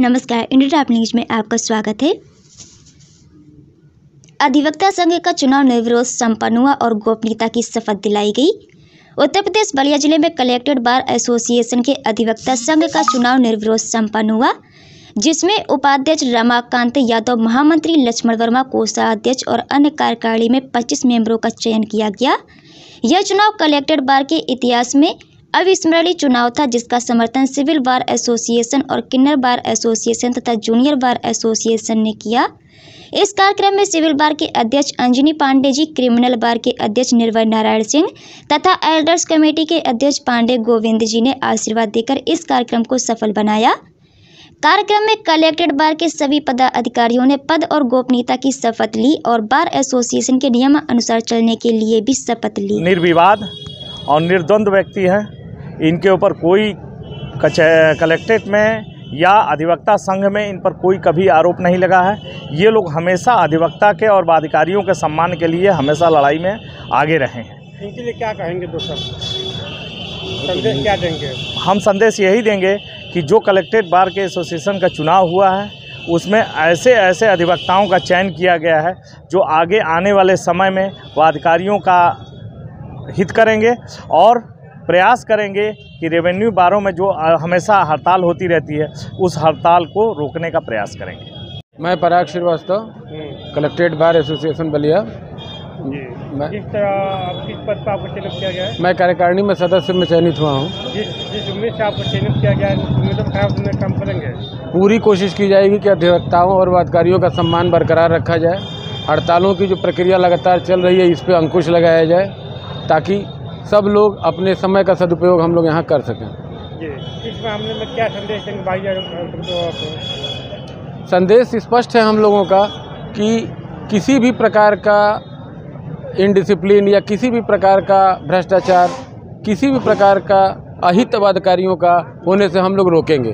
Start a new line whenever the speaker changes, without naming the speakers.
नमस्कार Indian top news में आपका स्वागत है। अधिवक्ता संघ का चुनाव निर्विरोध संपन्न हुआ और गोपनीयता की शपथ दिलाई गई। उत्तर प्रदेश बलिया ज़िले में कलेक्टेड बार एसोसिएशन के अधिवक्ता संघ का चुनाव निर्विरोध संपन्न हुआ जिसमें उपाध्यक्ष रमाकांत यादव, महामंत्री लक्ष्मण वर्मा कोषाध्यक्ष और अन्य कार्यकारिणी में 25 मेंबरों का चयन किया गया। यह चुनाव कलेक्टेड बार के इतिहास में अविस्मरणीय चुनाव था जिसका समर्थन सिविल बार एसोसिएशन और किन्नर बार एसोसिएशन तथा जूनियर बार एसोसिएशन ने किया। इस कार्यक्रम में सिविल बार के अध्यक्ष अंजनी पांडे जी, क्रिमिनल बार के अध्यक्ष निर्भय नारायण सिंह तथा एल्डर्स कमेटी के अध्यक्ष पांडे गोविंद जी ने आशीर्वाद देकर इस कार्यक्रम को सफल बनाया। कार्यक्रम में कलेक्टेड बार के सभी पदाधिकारियों ने पद और गोपनीयता की शपथ ली और बार एसोसिएशन के नियम अनुसार चलने के लिए भी शपथ ली।
निर्विवाद और निर्द्वंद व्यक्ति हैं। इनके ऊपर कोई कलेक्ट्रेट में या अधिवक्ता संघ में इन पर कोई कभी आरोप नहीं लगा है। ये लोग हमेशा अधिवक्ता के और अधिकारियों के सम्मान के लिए हमेशा लड़ाई में आगे रहे हैं।
इनके लिए क्या कहेंगे दोस्तों संदेश क्या देंगे?
हम संदेश यही देंगे कि जो कलेक्ट्रेट बार के एसोसिएशन का चुनाव हुआ है उसमें ऐसे ऐसे अधिवक्ताओं का चयन किया गया है जो आगे आने वाले समय में वह अधिकारियों का हित करेंगे और प्रयास करेंगे कि रेवेन्यू बारों में जो हमेशा हड़ताल होती रहती है उस हड़ताल को रोकने का प्रयास करेंगे।
मैं Parag Shrivastava collectorate bar association Ballia.
मैं किस तरह किस पद पर आपको चयनित किया गया है?
मैं कार्यकारिणी में सदस्य में चयनित हुआ हूँ।
जिस जिस उम्मीद से आपको चयनित किया गया है उम्मीदों के खिलाफ काम करेंगे?
पूरी कोशिश की जाएगी कि अधिवक्ताओं और अधिकारियों का सम्मान बरकरार रखा जाए। हड़तालों की जो प्रक्रिया लगातार चल रही है इस पर अंकुश लगाया जाए ताकि सब लोग अपने समय का सदुपयोग हम लोग यहाँ कर सकें।
इस मामले में क्या संदेश देंगे भाई
संदेश स्पष्ट है हम लोगों का कि किसी भी प्रकार का इनडिसिप्लिन या किसी भी प्रकार का भ्रष्टाचार किसी भी प्रकार का अहित अधिकारियों का होने से हम लोग रोकेंगे।